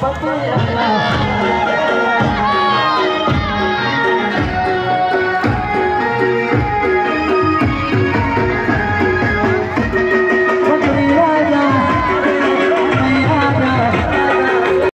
我不要了